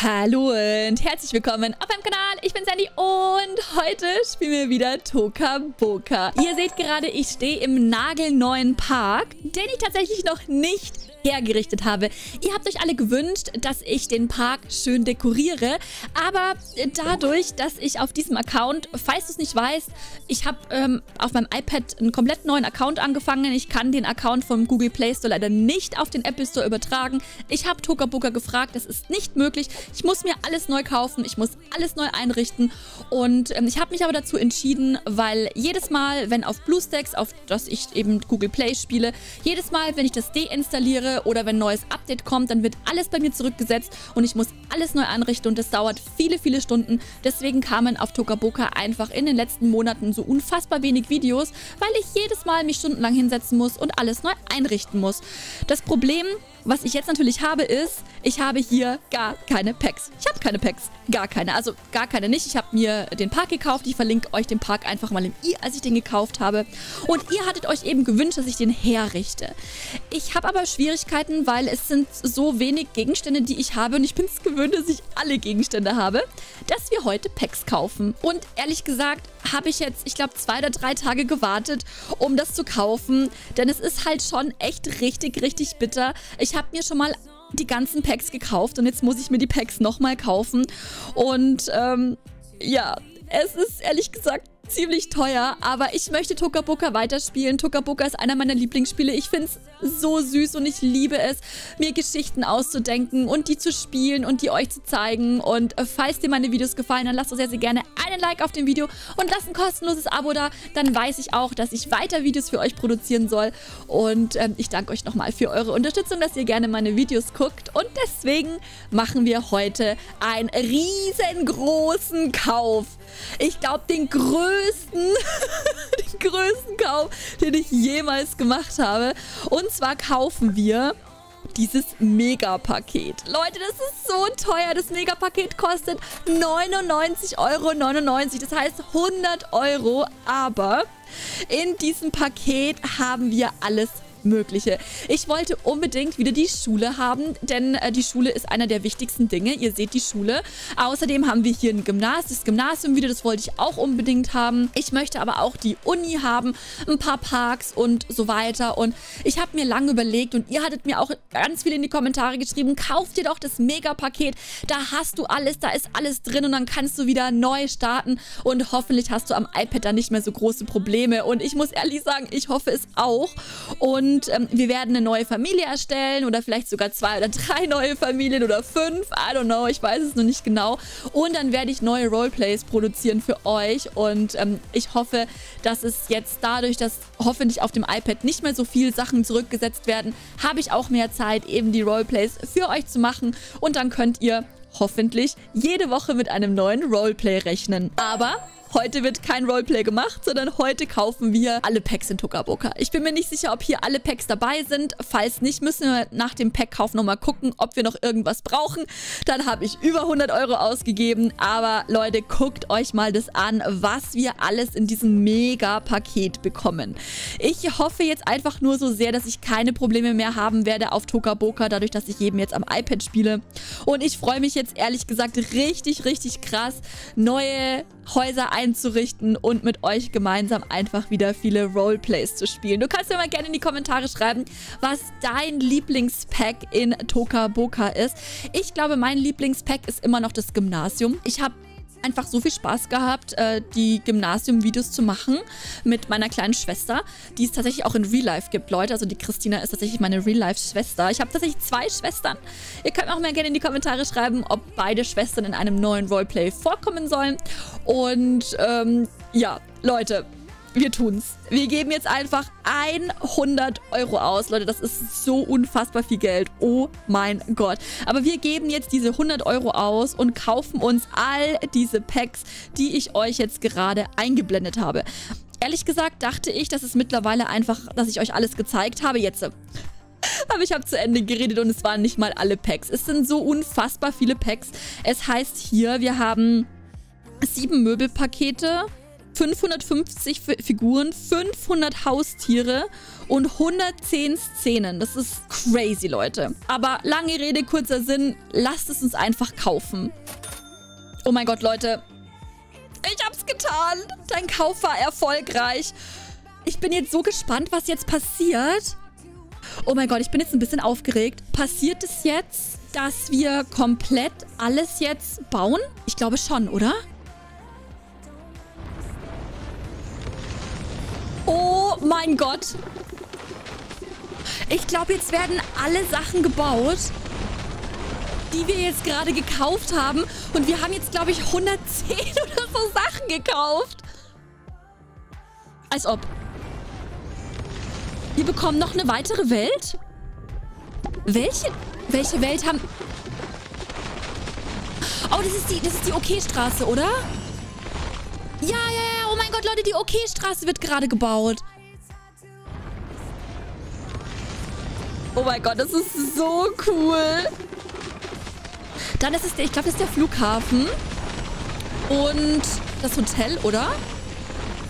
Hallo und herzlich willkommen auf meinem Kanal. Ich bin Sandy und heute spielen wir wieder Toka Boka. Ihr seht gerade, ich stehe im nagelneuen Park, den ich tatsächlich noch nicht hergerichtet habe. Ihr habt euch alle gewünscht, dass ich den Park schön dekoriere, aber dadurch, dass ich auf diesem Account, falls du es nicht weißt, ich habe ähm, auf meinem iPad einen komplett neuen Account angefangen. Ich kann den Account vom Google Play Store leider nicht auf den Apple Store übertragen. Ich habe Tokaboka gefragt, das ist nicht möglich. Ich muss mir alles neu kaufen, ich muss alles neu einrichten und ähm, ich habe mich aber dazu entschieden, weil jedes Mal, wenn auf BlueStacks, auf das ich eben Google Play spiele, jedes Mal, wenn ich das deinstalliere, oder wenn ein neues Update kommt, dann wird alles bei mir zurückgesetzt und ich muss alles neu einrichten und das dauert viele, viele Stunden. Deswegen kamen auf Tokaboka einfach in den letzten Monaten so unfassbar wenig Videos, weil ich jedes Mal mich stundenlang hinsetzen muss und alles neu einrichten muss. Das Problem was ich jetzt natürlich habe, ist, ich habe hier gar keine Packs. Ich habe keine Packs. Gar keine. Also gar keine nicht. Ich habe mir den Park gekauft. Ich verlinke euch den Park einfach mal im i, als ich den gekauft habe. Und ihr hattet euch eben gewünscht, dass ich den herrichte. Ich habe aber Schwierigkeiten, weil es sind so wenig Gegenstände, die ich habe. Und ich bin es gewöhnt, dass ich alle Gegenstände habe, dass wir heute Packs kaufen. Und ehrlich gesagt habe ich jetzt, ich glaube, zwei oder drei Tage gewartet, um das zu kaufen. Denn es ist halt schon echt richtig, richtig bitter. Ich habe mir schon mal die ganzen Packs gekauft und jetzt muss ich mir die Packs nochmal kaufen. Und ähm, ja, es ist ehrlich gesagt ziemlich teuer, aber ich möchte Tokaboka weiterspielen. Tokaboka ist einer meiner Lieblingsspiele. Ich finde es so süß und ich liebe es, mir Geschichten auszudenken und die zu spielen und die euch zu zeigen. Und äh, falls dir meine Videos gefallen, dann lasst doch sehr, sehr gerne einen Like auf dem Video und lasst ein kostenloses Abo da. Dann weiß ich auch, dass ich weiter Videos für euch produzieren soll. Und ähm, ich danke euch nochmal für eure Unterstützung, dass ihr gerne meine Videos guckt. Und deswegen machen wir heute einen riesengroßen Kauf. Ich glaube, den größten größten, den größten Kauf, den ich jemals gemacht habe. Und zwar kaufen wir dieses Mega-Paket. Leute, das ist so teuer. Das Mega-Paket kostet 99,99 Euro. Das heißt 100 Euro. Aber in diesem Paket haben wir alles Mögliche. Ich wollte unbedingt wieder die Schule haben, denn äh, die Schule ist einer der wichtigsten Dinge. Ihr seht die Schule. Außerdem haben wir hier ein Gymnasium, das Gymnasium wieder, das wollte ich auch unbedingt haben. Ich möchte aber auch die Uni haben, ein paar Parks und so weiter. Und ich habe mir lange überlegt und ihr hattet mir auch ganz viel in die Kommentare geschrieben, kauf dir doch das Mega-Paket, da hast du alles, da ist alles drin und dann kannst du wieder neu starten und hoffentlich hast du am iPad dann nicht mehr so große Probleme. Und ich muss ehrlich sagen, ich hoffe es auch. Und und ähm, wir werden eine neue Familie erstellen oder vielleicht sogar zwei oder drei neue Familien oder fünf. I don't know, ich weiß es noch nicht genau. Und dann werde ich neue Roleplays produzieren für euch. Und ähm, ich hoffe, dass es jetzt dadurch, dass hoffentlich auf dem iPad nicht mehr so viele Sachen zurückgesetzt werden, habe ich auch mehr Zeit, eben die Roleplays für euch zu machen. Und dann könnt ihr hoffentlich jede Woche mit einem neuen Roleplay rechnen. Aber Heute wird kein Roleplay gemacht, sondern heute kaufen wir alle Packs in Tokaboka. Ich bin mir nicht sicher, ob hier alle Packs dabei sind. Falls nicht, müssen wir nach dem Packkauf nochmal gucken, ob wir noch irgendwas brauchen. Dann habe ich über 100 Euro ausgegeben. Aber Leute, guckt euch mal das an, was wir alles in diesem Mega-Paket bekommen. Ich hoffe jetzt einfach nur so sehr, dass ich keine Probleme mehr haben werde auf Tokaboka, dadurch, dass ich eben jetzt am iPad spiele. Und ich freue mich jetzt ehrlich gesagt richtig, richtig krass, neue Häuser einzurichten und mit euch gemeinsam einfach wieder viele Roleplays zu spielen. Du kannst mir mal gerne in die Kommentare schreiben, was dein Lieblingspack in Toka Boka ist. Ich glaube, mein Lieblingspack ist immer noch das Gymnasium. Ich habe einfach so viel Spaß gehabt, äh, die Gymnasium-Videos zu machen mit meiner kleinen Schwester, die es tatsächlich auch in Real Life gibt, Leute. Also die Christina ist tatsächlich meine Real Life-Schwester. Ich habe tatsächlich zwei Schwestern. Ihr könnt mir auch mal gerne in die Kommentare schreiben, ob beide Schwestern in einem neuen Roleplay vorkommen sollen. Und ähm, ja, Leute, wir tun's. Wir geben jetzt einfach 100 Euro aus. Leute, das ist so unfassbar viel Geld. Oh mein Gott. Aber wir geben jetzt diese 100 Euro aus und kaufen uns all diese Packs, die ich euch jetzt gerade eingeblendet habe. Ehrlich gesagt dachte ich, dass es mittlerweile einfach, dass ich euch alles gezeigt habe. Jetzt... Aber ich habe zu Ende geredet und es waren nicht mal alle Packs. Es sind so unfassbar viele Packs. Es heißt hier, wir haben sieben Möbelpakete, 550 Figuren, 500 Haustiere und 110 Szenen. Das ist crazy, Leute. Aber lange Rede, kurzer Sinn, lasst es uns einfach kaufen. Oh mein Gott, Leute. Ich hab's getan. Dein Kauf war erfolgreich. Ich bin jetzt so gespannt, was jetzt passiert. Oh mein Gott, ich bin jetzt ein bisschen aufgeregt. Passiert es jetzt, dass wir komplett alles jetzt bauen? Ich glaube schon, oder? Oh mein Gott. Ich glaube, jetzt werden alle Sachen gebaut, die wir jetzt gerade gekauft haben. Und wir haben jetzt, glaube ich, 110 oder so Sachen gekauft. Als ob. Wir bekommen noch eine weitere Welt? Welche, welche Welt haben... Oh, das ist die, das ist die OK-Straße, OK oder? Ja, ja, ja. Oh mein Gott, Leute, die OK-Straße OK wird gerade gebaut. Oh mein Gott, das ist so cool. Dann ist es der, ich glaube, das ist der Flughafen. Und das Hotel, oder?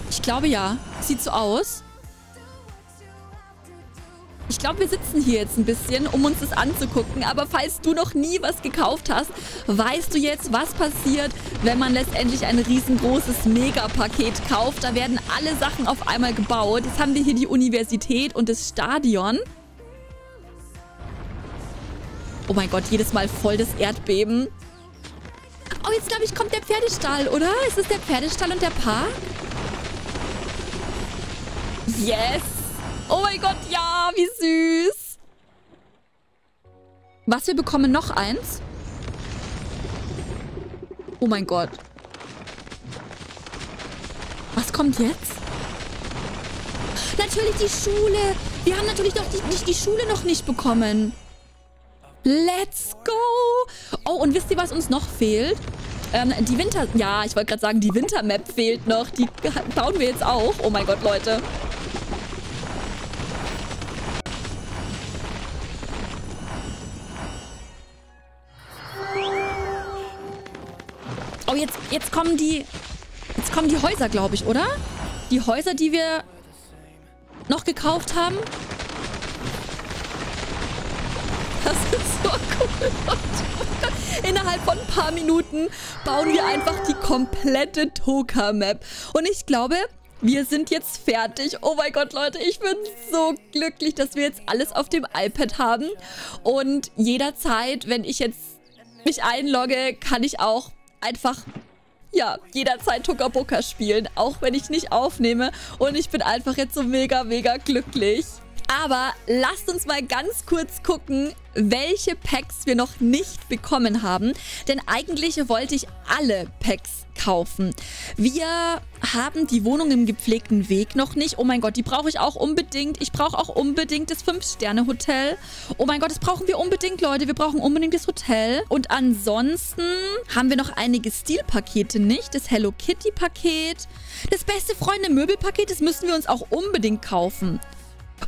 Ich glaube ja. Sieht so aus. Ich glaube, wir sitzen hier jetzt ein bisschen, um uns das anzugucken. Aber falls du noch nie was gekauft hast, weißt du jetzt, was passiert, wenn man letztendlich ein riesengroßes Megapaket kauft. Da werden alle Sachen auf einmal gebaut. Jetzt haben wir hier die Universität und das Stadion. Oh mein Gott, jedes Mal voll das Erdbeben. Oh, jetzt glaube ich, kommt der Pferdestall, oder? Ist es der Pferdestall und der Park? Yes! Oh mein Gott, ja, wie süß. Was, wir bekommen noch eins? Oh mein Gott. Was kommt jetzt? Natürlich die Schule. Wir haben natürlich noch die, nicht die Schule noch nicht bekommen. Let's go. Oh, und wisst ihr, was uns noch fehlt? Ähm, die Winter... Ja, ich wollte gerade sagen, die Wintermap fehlt noch. Die bauen wir jetzt auch. Oh mein Gott, Leute. Oh, jetzt, jetzt kommen die... Jetzt kommen die Häuser, glaube ich, oder? Die Häuser, die wir noch gekauft haben. Das ist so cool. Innerhalb von ein paar Minuten bauen wir einfach die komplette Toka-Map. Und ich glaube, wir sind jetzt fertig. Oh mein Gott, Leute, ich bin so glücklich, dass wir jetzt alles auf dem iPad haben. Und jederzeit, wenn ich jetzt mich einlogge, kann ich auch einfach ja, jederzeit Tokaboka spielen, auch wenn ich nicht aufnehme. Und ich bin einfach jetzt so mega, mega glücklich. Aber lasst uns mal ganz kurz gucken, welche Packs wir noch nicht bekommen haben. Denn eigentlich wollte ich alle Packs kaufen. Wir haben die Wohnung im gepflegten Weg noch nicht. Oh mein Gott, die brauche ich auch unbedingt. Ich brauche auch unbedingt das 5-Sterne-Hotel. Oh mein Gott, das brauchen wir unbedingt, Leute. Wir brauchen unbedingt das Hotel. Und ansonsten haben wir noch einige Stilpakete nicht. Das Hello Kitty-Paket. Das beste Freunde-Möbel-Paket, das müssen wir uns auch unbedingt kaufen.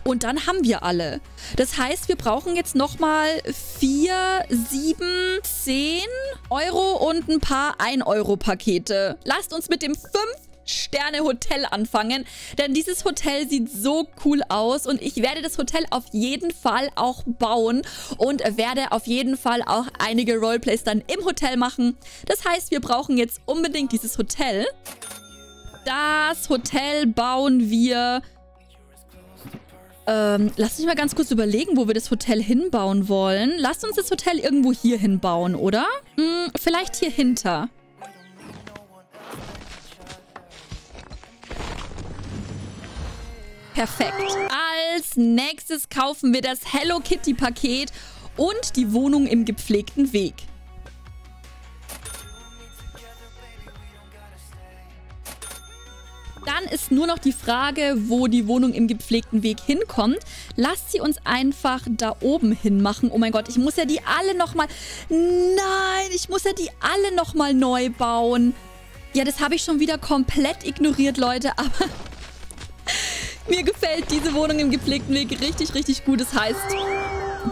Und dann haben wir alle. Das heißt, wir brauchen jetzt nochmal 4, 7, 10 Euro und ein paar 1-Euro-Pakete. Lasst uns mit dem 5 Sterne-Hotel anfangen, denn dieses Hotel sieht so cool aus und ich werde das Hotel auf jeden Fall auch bauen und werde auf jeden Fall auch einige Roleplays dann im Hotel machen. Das heißt, wir brauchen jetzt unbedingt dieses Hotel. Das Hotel bauen wir ähm, lasst mich mal ganz kurz überlegen, wo wir das Hotel hinbauen wollen. Lasst uns das Hotel irgendwo hier hinbauen, oder? Hm, vielleicht hier hinter. Perfekt. Als nächstes kaufen wir das Hello Kitty Paket und die Wohnung im gepflegten Weg. Dann ist nur noch die Frage, wo die Wohnung im gepflegten Weg hinkommt. Lasst sie uns einfach da oben hin machen. Oh mein Gott, ich muss ja die alle nochmal... Nein, ich muss ja die alle nochmal neu bauen. Ja, das habe ich schon wieder komplett ignoriert, Leute. Aber mir gefällt diese Wohnung im gepflegten Weg richtig, richtig gut. Das heißt,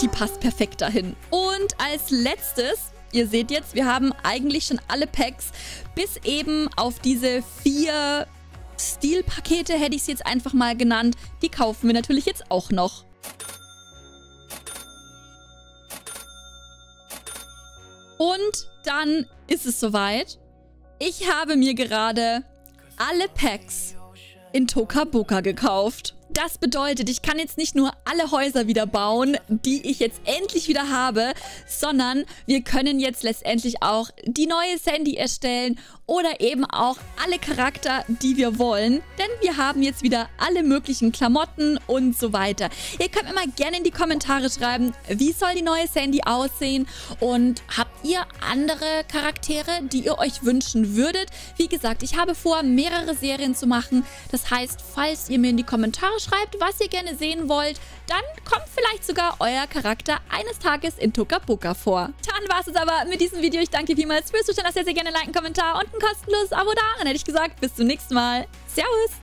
die passt perfekt dahin. Und als letztes Ihr seht jetzt, wir haben eigentlich schon alle Packs bis eben auf diese vier Stilpakete hätte ich es jetzt einfach mal genannt. Die kaufen wir natürlich jetzt auch noch. Und dann ist es soweit. Ich habe mir gerade alle Packs in Toka Boka gekauft. Das bedeutet, ich kann jetzt nicht nur alle Häuser wieder bauen, die ich jetzt endlich wieder habe, sondern wir können jetzt letztendlich auch die neue Sandy erstellen oder eben auch alle Charakter, die wir wollen. Denn wir haben jetzt wieder alle möglichen Klamotten und so weiter. Ihr könnt mir mal gerne in die Kommentare schreiben, wie soll die neue Sandy aussehen und habt ihr andere Charaktere, die ihr euch wünschen würdet? Wie gesagt, ich habe vor, mehrere Serien zu machen. Das heißt, falls ihr mir in die Kommentare schreibt, was ihr gerne sehen wollt, dann kommt vielleicht sogar euer Charakter eines Tages in Tokaboka vor. Dann war es aber mit diesem Video. Ich danke vielmals fürs Zuschauen. Lasst sehr, sehr gerne einen Like, einen Kommentar und ein kostenloses Abo da. Dann hätte ich gesagt, bis zum nächsten Mal. Servus!